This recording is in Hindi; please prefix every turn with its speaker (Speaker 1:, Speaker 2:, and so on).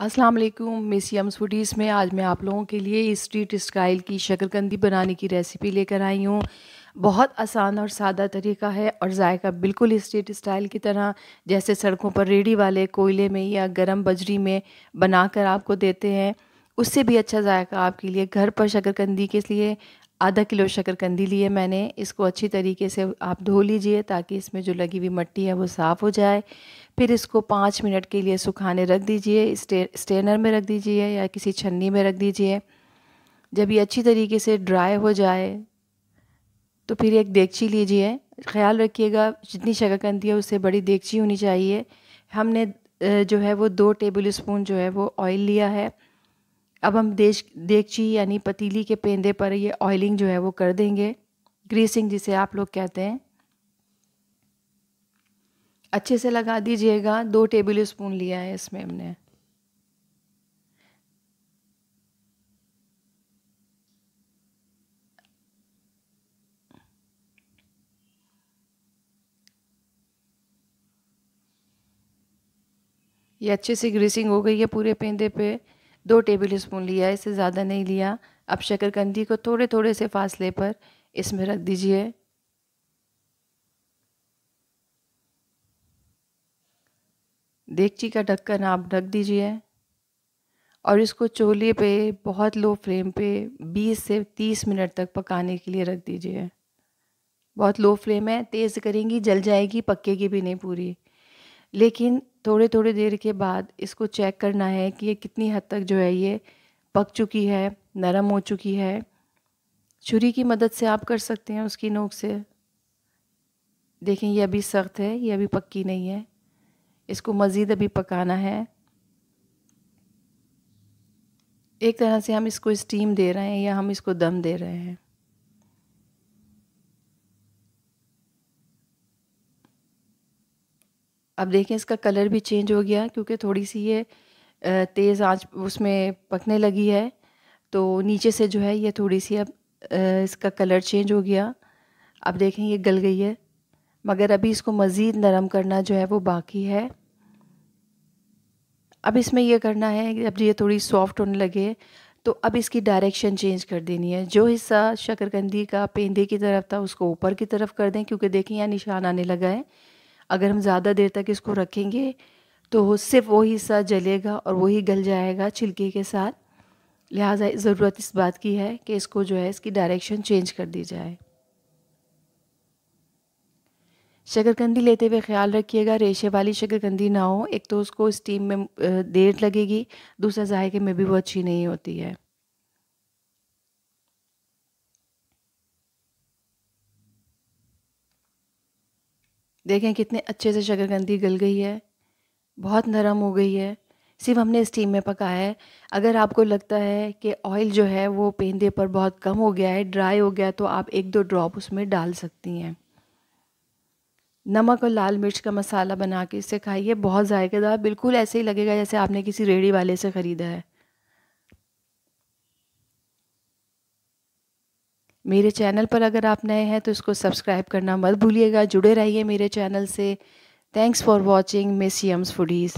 Speaker 1: अस्सलाम वालेकुम, मिस यम्स फूडीज़ में आज मैं आप लोगों के लिए स्ट्रीट स्टाइल की शकरकंदी बनाने की रेसिपी लेकर आई हूँ। बहुत आसान और सादा तरीका है और जायका बिल्कुल स्ट्रीट स्टाइल की तरह, जैसे सड़कों पर रेडी वाले कोयले में या गरम बजरी में बनाकर आपको देते हैं। उससे भी अच्छा जायका आपके लिए घर पर शकरकंदी के लिए आधा किलो शकरकंदी लिए मैंने, इसको अच्छी तरीके से आप धो लीजिए ताकि इसमें जो लगी हुई मट्टी है वो साफ़ हो जाए। फिर इसको पाँच मिनट के लिए सुखाने रख दीजिए, स्टे, स्टेनर में रख दीजिए या किसी छन्नी में रख दीजिए। जब ये अच्छी तरीके से ड्राई हो जाए तो फिर एक देगची लीजिए। ख्याल रखिएगा, जितनी शकरकंदी है उससे बड़ी देगची होनी चाहिए। हमने जो है वो दो टेबल स्पून जो है वो ऑयल लिया है। अब हम देश, देगची यानी पतीली के पेंदे पर ये ऑयलिंग जो है वो कर देंगे। ग्रीसिंग जिसे आप लोग कहते हैं। अच्छे से लगा दीजिएगा। दो टेबल स्पून लिया है इसमें हमने। ये अच्छे से ग्रीसिंग हो गई है पूरे पेंदे पे। दो टेबल स्पून लिया, इससे ज़्यादा नहीं लिया। अब शकरकंदी को थोड़े थोड़े से फासले पर इसमें रख दीजिए। देगची का ढक्कन आप ढक दीजिए। और इसको चूल्हे पे बहुत लो फ्लेम पे 20 से 30 मिनट तक पकाने के लिए रख दीजिए। बहुत लो फ्लेम है, तेज़ करेंगी, जल जाएगी, पक्केगी भी नहीं पूरी। लेकिन थोड़े थोड़े देर के बाद इसको चेक करना है कि ये कितनी हद तक जो है ये पक चुकी है, नरम हो चुकी है। छुरी की मदद से आप कर सकते हैं उसकी नोक से। देखें, ये अभी सख्त है, ये अभी पक्की नहीं है। इसको मज़ीद अभी पकाना है। एक तरह से हम इसको स्टीम दे रहे हैं या हम इसको दम दे रहे हैं। अब देखें, इसका कलर भी चेंज हो गया, क्योंकि थोड़ी सी ये तेज़ आँच उसमें पकने लगी है। तो नीचे से जो है, ये थोड़ी सी अब इसका कलर चेंज हो गया। अब देखें, ये गल गई है। मगर अभी इसको मज़ीद नरम करना जो है, वो बाकी है। अब इसमें यह करना है, अब ये थोड़ी सॉफ्ट होने लगे तो अब इसकी डायरेक्शन चेंज कर देनी है। जो हिस्सा शकरकंदी का पेंदे की तरफ़ था, उसको ऊपर की तरफ़ कर दें, क्योंकि देखें, यहाँ निशान आने लगा है। अगर हम ज़्यादा देर तक इसको रखेंगे तो सिर्फ़ वो हिस्सा जलेगा और वही गल जाएगा छिलके के साथ। लिहाजा ज़रूरत इस बात की है कि इसको जो है इसकी डायरेक्शन चेंज कर दी जाए। शकरकंदी लेते हुए ख्याल रखिएगा, रेशे वाली शकरकंदी ना हो। एक तो उसको स्टीम में देर लगेगी, दूसरा जायके में भी वो अच्छी नहीं होती है। देखें कितने अच्छे से शकरकंदी गल गई है, बहुत नरम हो गई है, सिर्फ़ हमने स्टीम में पकाया है। अगर आपको लगता है कि ऑयल जो है वो पेंदे पर बहुत कम हो गया है ड्राई हो गया तो आप एक दो ड्रॉप उसमें डाल सकती हैं। नमक और लाल मिर्च का मसाला बना के इससे खाइए, बहुत जायकेदार, बिल्कुल ऐसे ही लगेगा जैसे आपने किसी रेडी वाले से ख़रीदा है। मेरे चैनल पर अगर आप नए हैं तो इसको सब्सक्राइब करना मत भूलिएगा। जुड़े रहिए मेरे चैनल से। Thanks for watching miss yums foodies